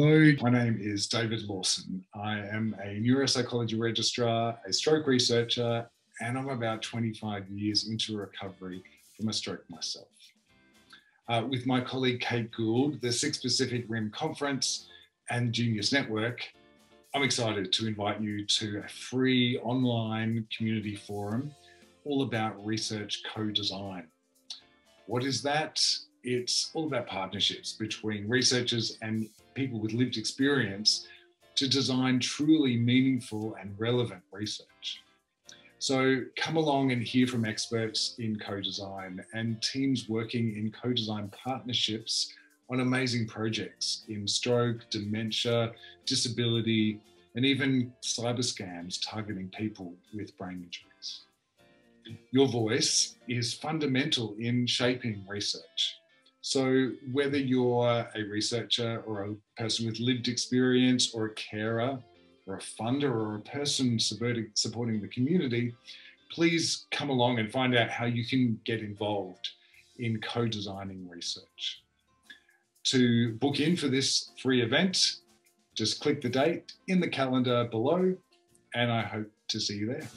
Hello, my name is David Lawson. I am a neuropsychology registrar, a stroke researcher, and I'm about 25 years into recovery from a stroke myself. Uh, with my colleague Kate Gould, the Six Pacific Rim Conference and Genyus Network, I'm excited to invite you to a free online community forum all about research co design. What is that? It's all about partnerships between researchers and people with lived experience to design truly meaningful and relevant research. So come along and hear from experts in co-design and teams working in co-design partnerships on amazing projects in stroke, dementia, disability, and even cyber scams targeting people with brain injuries. Your voice is fundamental in shaping research. So, whether you're a researcher or a person with lived experience or a carer or a funder or a person supporting the community, please come along and find out how you can get involved in co designing research. To book in for this free event, just click the date in the calendar below, and I hope to see you there.